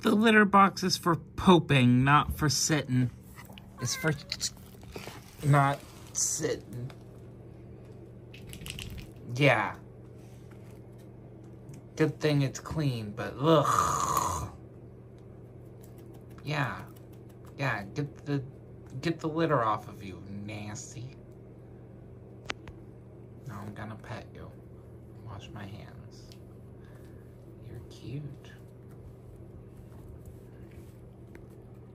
The litter box is for poping, not for sitting. It's for not sitting. Yeah. Good thing it's clean, but ugh. Yeah. Yeah, get the get the litter off of you, nasty. Now I'm gonna pet you. Wash my hands. You're cute.